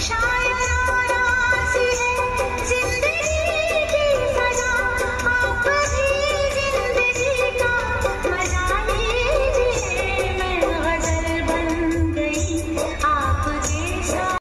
shine.